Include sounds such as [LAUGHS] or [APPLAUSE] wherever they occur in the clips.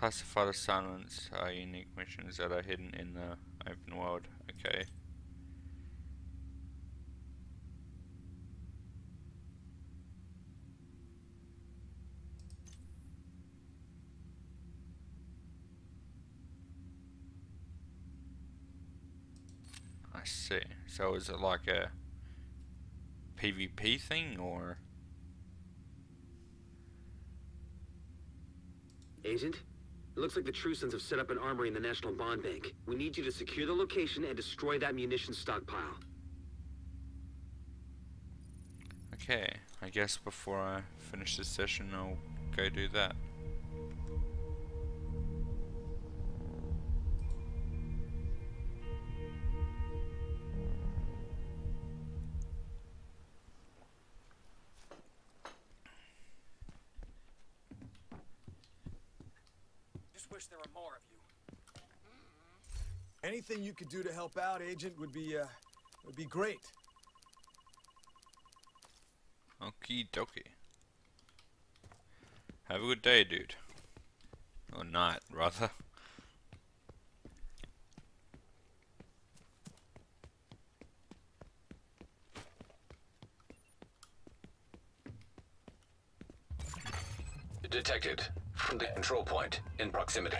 Classified assignments are uh, unique missions that are hidden in the open world. Okay. I see. So is it like a PvP thing or? Agent? It looks like the True Sons have set up an armory in the National Bond Bank. We need you to secure the location and destroy that munitions stockpile. Okay, I guess before I finish this session I'll go do that. Wish there were more of you. Anything you could do to help out, Agent, would be, uh, would be great. Okie dokie. Have a good day, dude. Or night, rather. Detected. Control point, in proximity.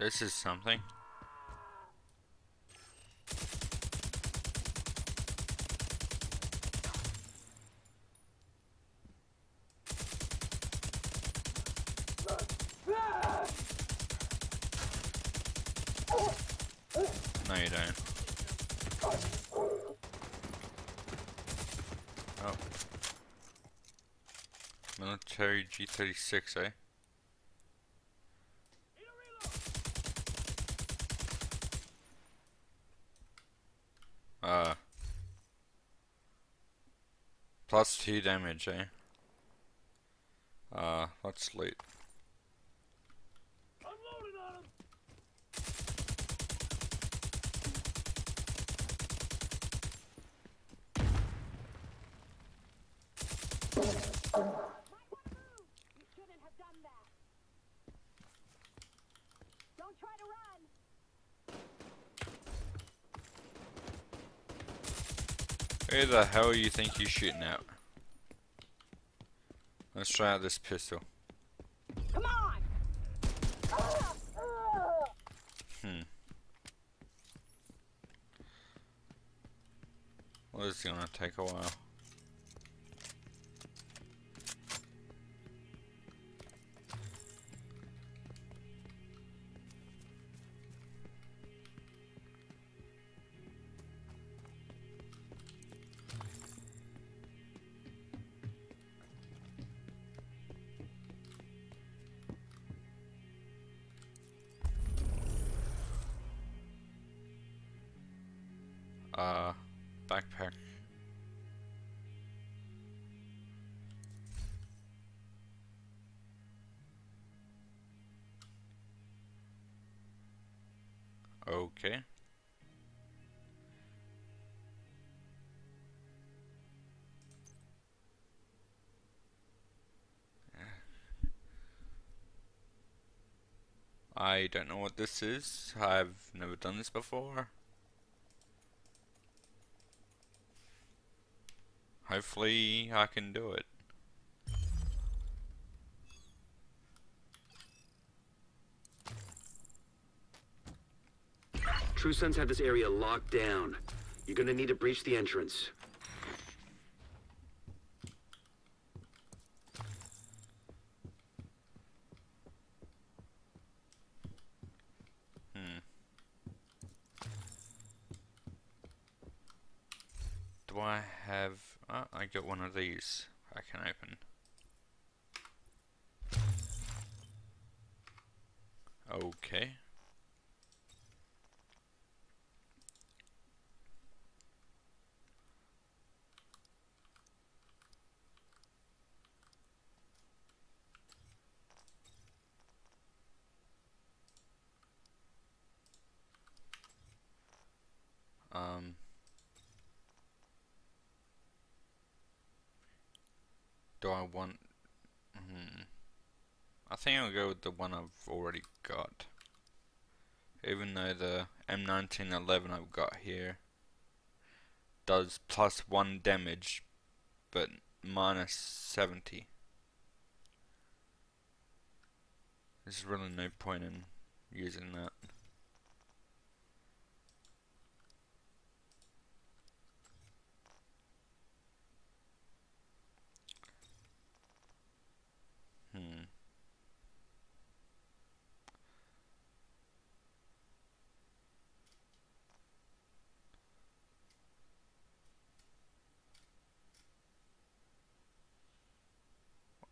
This is something. No, you don't. Oh. Military G36, eh? Uh. Plus two damage, eh? Uh, let's loot. The hell you think you're shooting at? Let's try out this pistol. Come on. Hmm. Well, this is gonna take a while. I don't know what this is. I've never done this before. Hopefully I can do it. True Sons have this area locked down. You're gonna need to breach the entrance. Hmm. I have... Oh, I got one of these I can open. Okay. Do I want? Hmm. I think I'll go with the one I've already got. Even though the M1911 I've got here does plus one damage, but minus 70. There's really no point in using that. Hmm.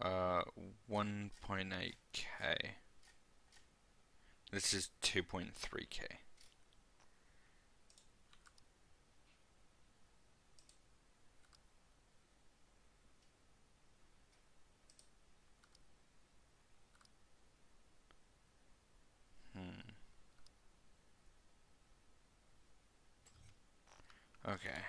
Uh, 1.8k. This is 2.3k. Hmm. Okay.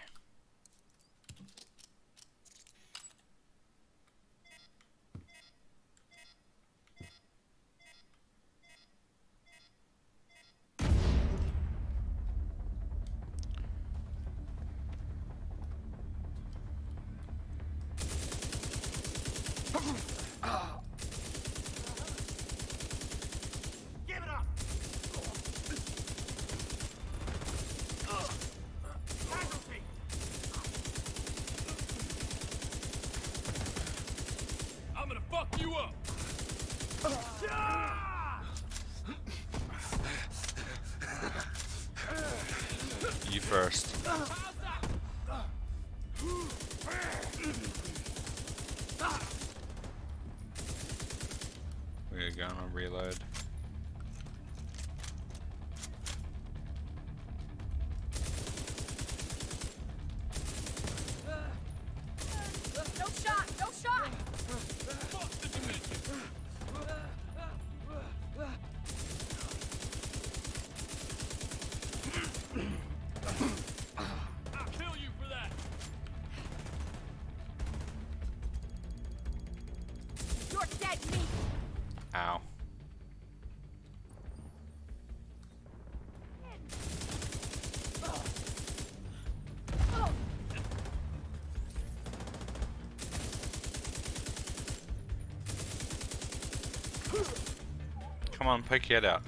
Come on, poke your head out.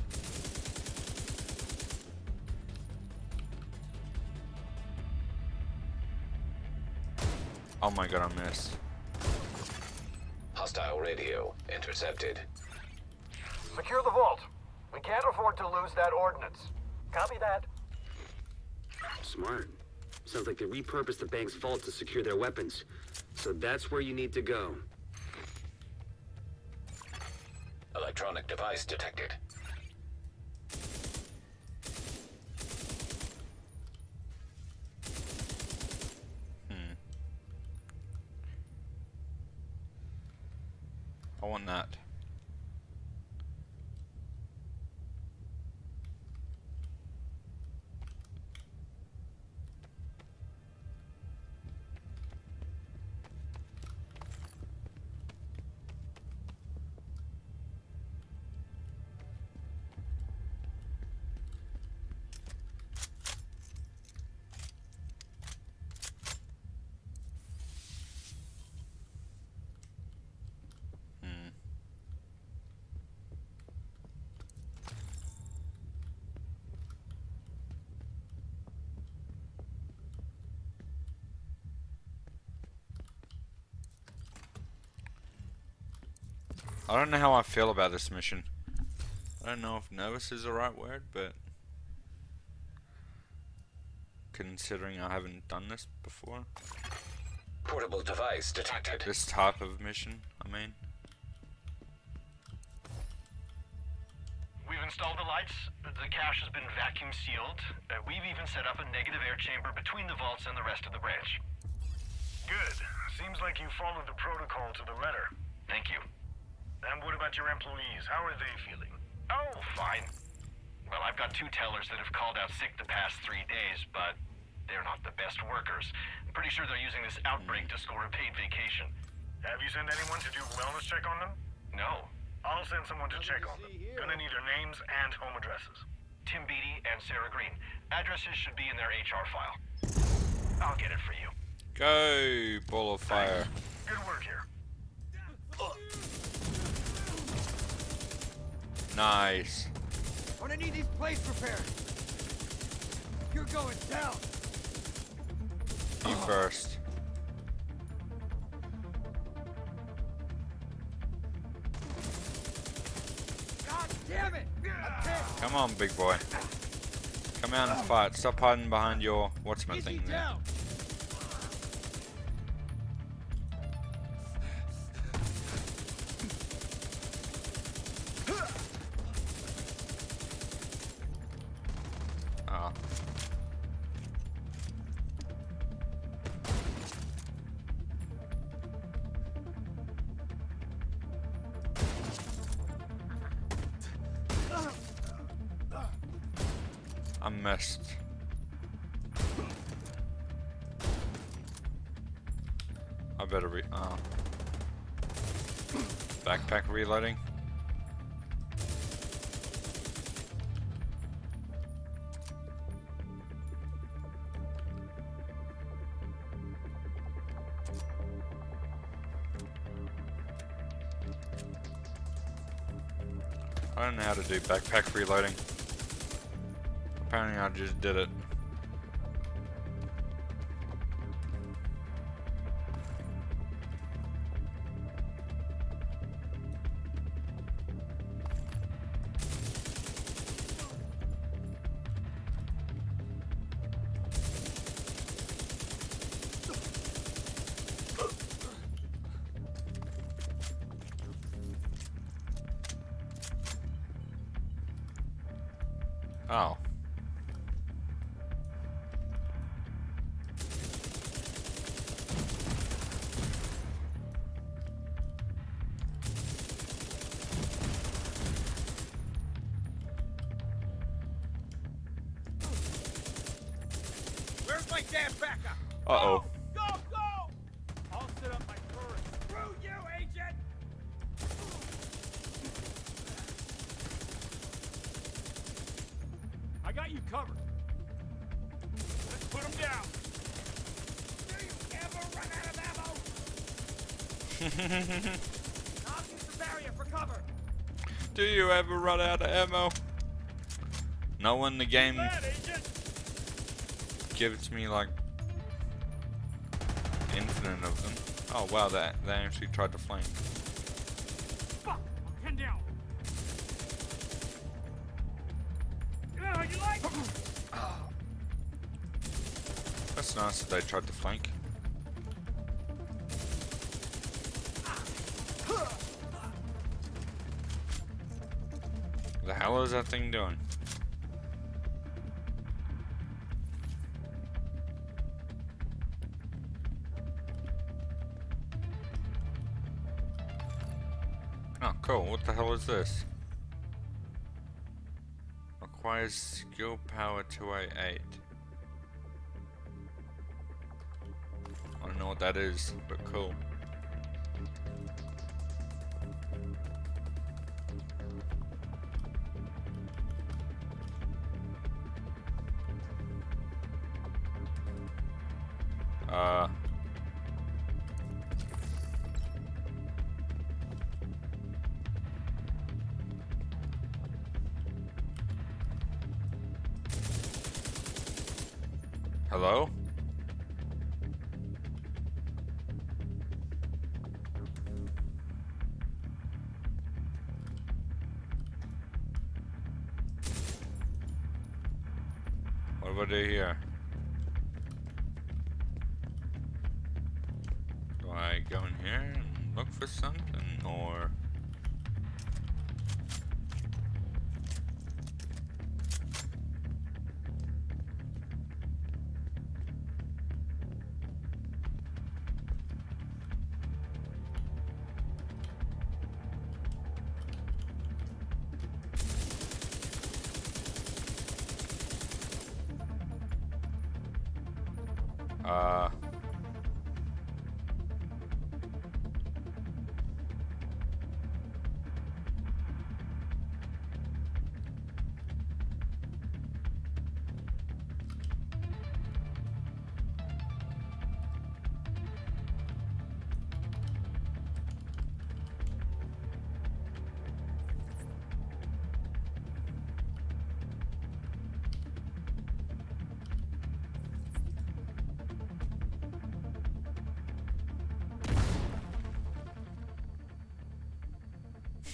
Oh my god, I missed. Hostile radio intercepted. Secure the vault. We can't afford to lose that ordnance. Copy that. Smart. Sounds like they repurposed the bank's vault to secure their weapons. So that's where you need to go. Electronic device detected. Hmm. I want that. I don't know how I feel about this mission. I don't know if nervous is the right word, but considering I haven't done this before, Portable device detected. this type of mission, I mean. We've installed the lights. The cache has been vacuum sealed. Uh, we've even set up a negative air chamber between the vaults and the rest of the branch. Good. Seems like you followed the protocol to the letter. Thank you. And what about your employees? How are they feeling? Oh, fine. Well, I've got two tellers that have called out sick the past three days, but they're not the best workers. I'm pretty sure they're using this outbreak to score a paid vacation. Have you sent anyone to do a wellness check on them? No. I'll send someone to check on them. Gonna need their names and home addresses. Tim Beatty and Sarah Green. Addresses should be in their HR file. I'll get it for you. Go, ball of fire. Good work here. Nice. I'm gonna need these plates repaired. You're going down. You [SIGHS] first. God damn it! Come on, big boy. Come out and fight. Stop hiding behind your what's my thing there. down. I missed. I better re- oh. Backpack reloading. I don't know how to do backpack reloading. Apparently I just did it. Oh. My damn backup? Uh-oh. Go, go! I'll set up my turret. Screw you, agent! I got you covered. Let's put him down. Do you ever run out of ammo? [LAUGHS] I'll use the barrier for cover. Do you ever run out of ammo? No one in the game Bad agent. to me like infinite of them. Oh wow, that they actually tried to flank. Fuck! Down. Yeah, how you like? That's nice that they tried to flank. The hell is that thing doing? Cool. What the hell is this? Requires skill power 288. I don't know what that is, but cool.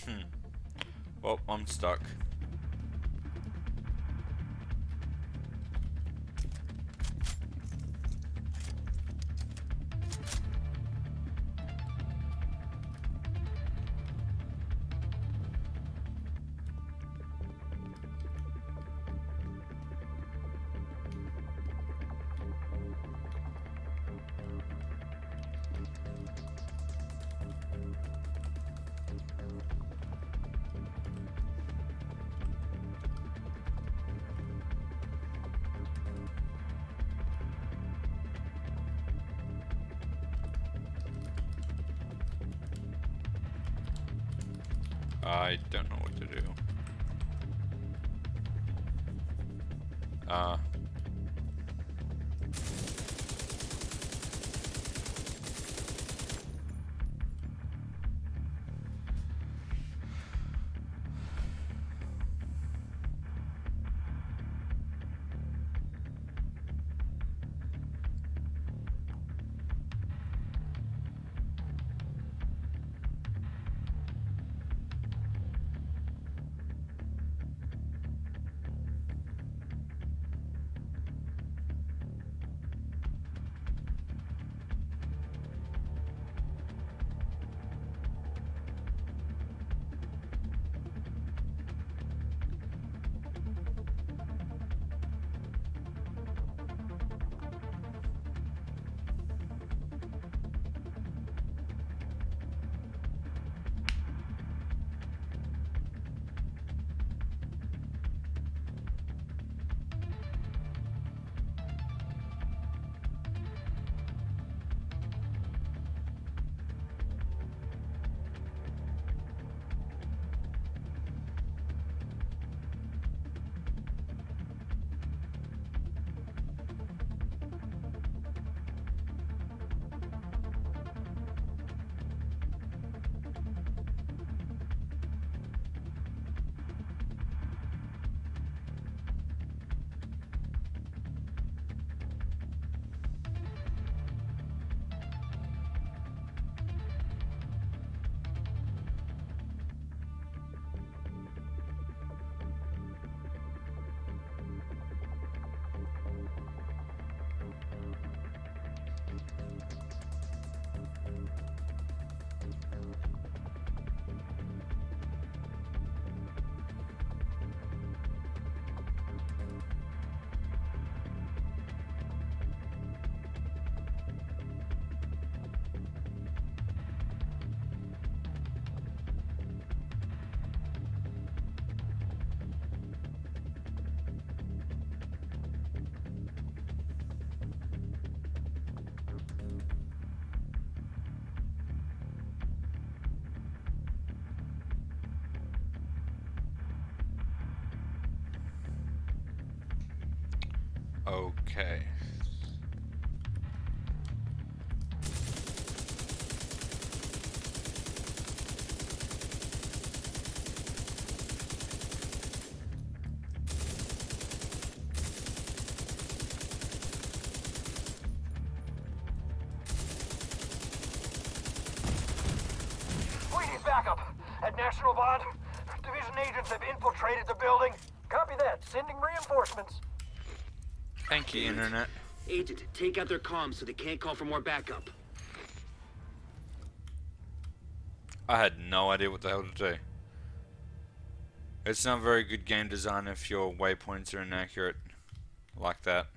Hmm. Well, I'm stuck. Okay. We need backup. At National Bond, Division agents have infiltrated the building. Copy that. Sending reinforcements. Thank you, Internet. Agent, take out their comms so they can't call for more backup. I had no idea what the hell to do. It's not very good game design if your waypoints are inaccurate like that.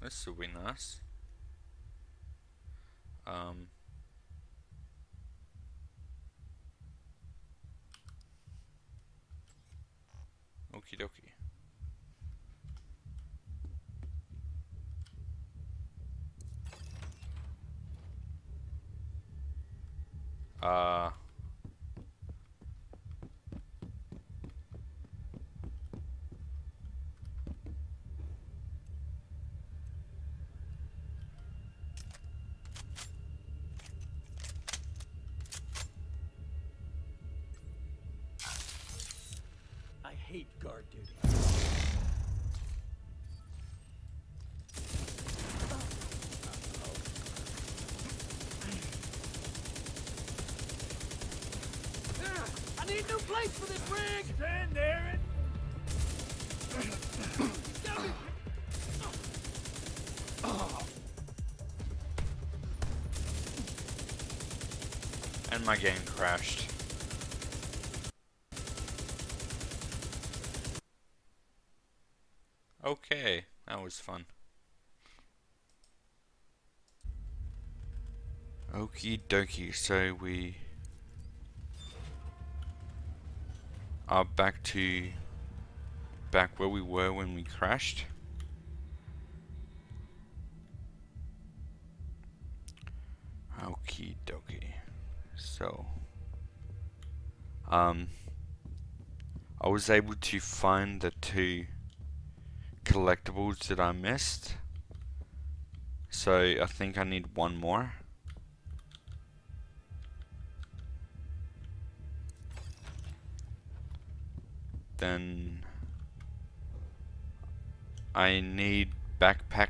This would be nice. Um. Okie dokie. Uh. I need new plates for this rig! Stand there and... And my game crashed. Okay, that was fun. Okie dokie, so we are back to back where we were when we crashed. Okie dokie. So, um, I was able to find the two collectibles that I missed. So I think I need one more. Then I need backpack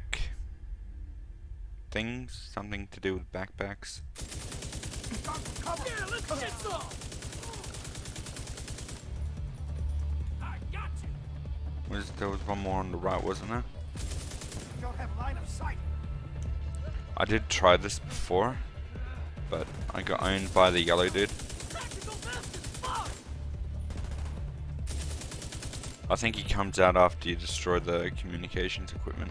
things, something to do with backpacks. Was there was one more on the right, wasn't there? I did try this before, but I got owned by the yellow dude. I think he comes out after you destroy the communications equipment.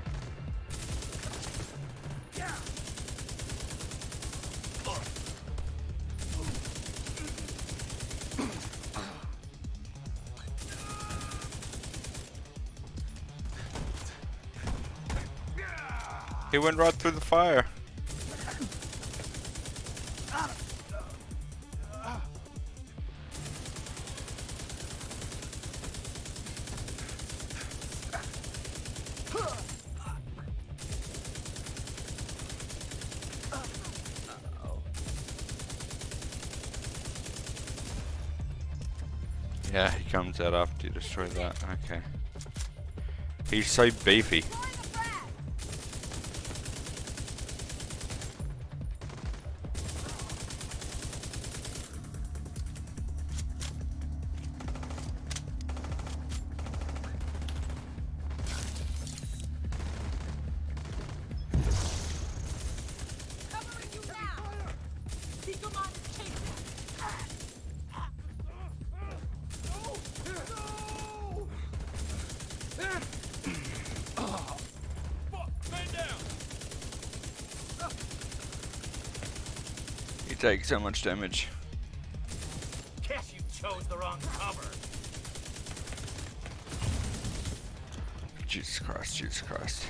He went right through the fire. Comes out after you destroy that. Okay. He's so beefy. He takes so much damage. Guess you chose the wrong cover. Jesus Christ, Jesus Christ.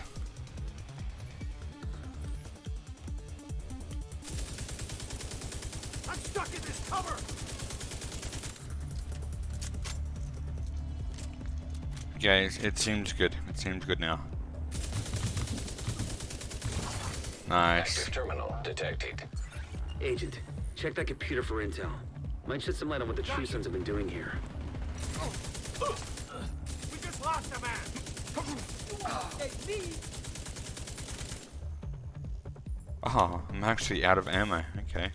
I'm stuck in this cover! Guys, it seems good. It seems good now. Nice. Active terminal detected. Agent, check that computer for intel. Might shed some light on what the True Sons have been doing here. We just lost a man! Oh, I'm actually out of ammo. Okay.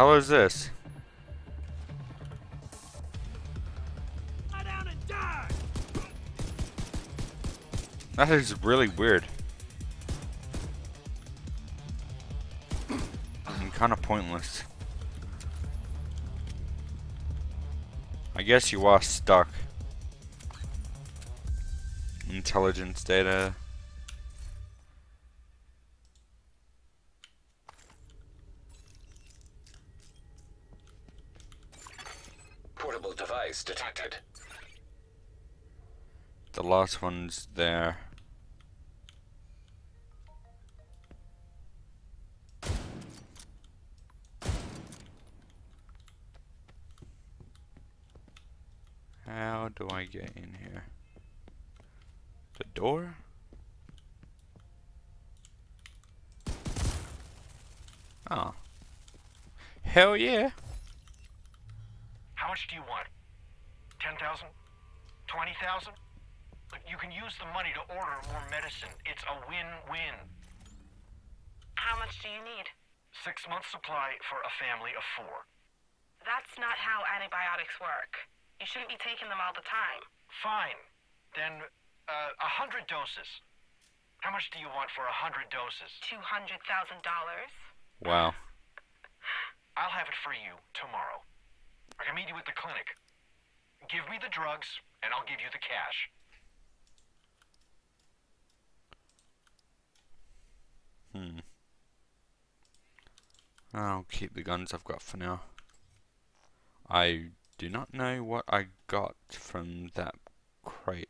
Hell is this? That is really weird. And kind of pointless. I guess you are stuck. Intelligence data. device detected. The last one's there. How do I get in here? The door? Oh. Hell yeah! Use the money to order more medicine. It's a win-win. How much do you need? Six month supply for a family of four. That's not how antibiotics work. You shouldn't be taking them all the time. Fine. Then, uh, a hundred doses. How much do you want for a hundred doses? $200,000? Wow. [SIGHS] I'll have it for you tomorrow. I can meet you at the clinic. Give me the drugs, and I'll give you the cash. Hmm. I'll keep the guns I've got for now. I do not know what I got from that crate.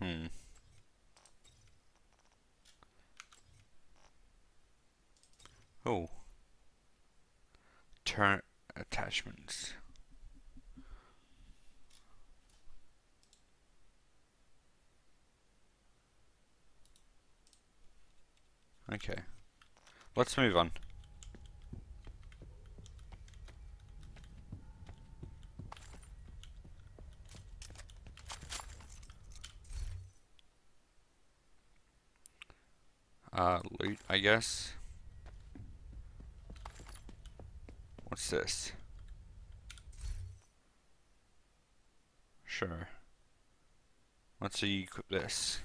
Hmm. Oh. Turn attachments. Okay. Let's move on. Uh, loot, I guess. What's this? Sure. Let's see equip this.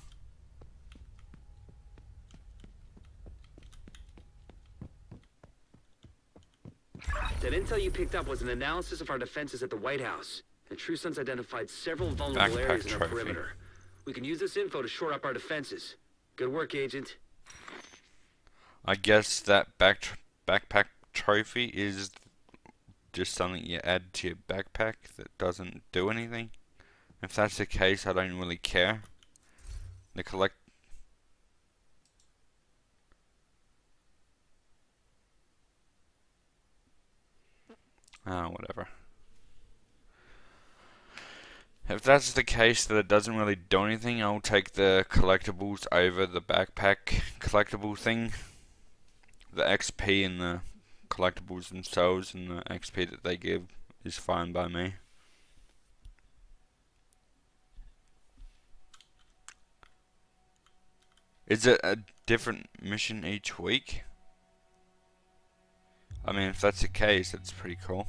That intel you picked up was an analysis of our defenses at the White House. The True Sons identified several vulnerable Backpack areas in our trophy. perimeter. We can use this info to shore up our defenses. Good work, Agent. I guess that back backpack trophy is just something you add to your backpack that doesn't do anything. If that's the case, I don't really care. The collect. Ah, whatever. If that's the case that it doesn't really do anything, I'll take the collectibles over the backpack collectible thing the XP and the collectibles themselves and the XP that they give is fine by me. Is it a different mission each week? I mean, if that's the case, that's pretty cool.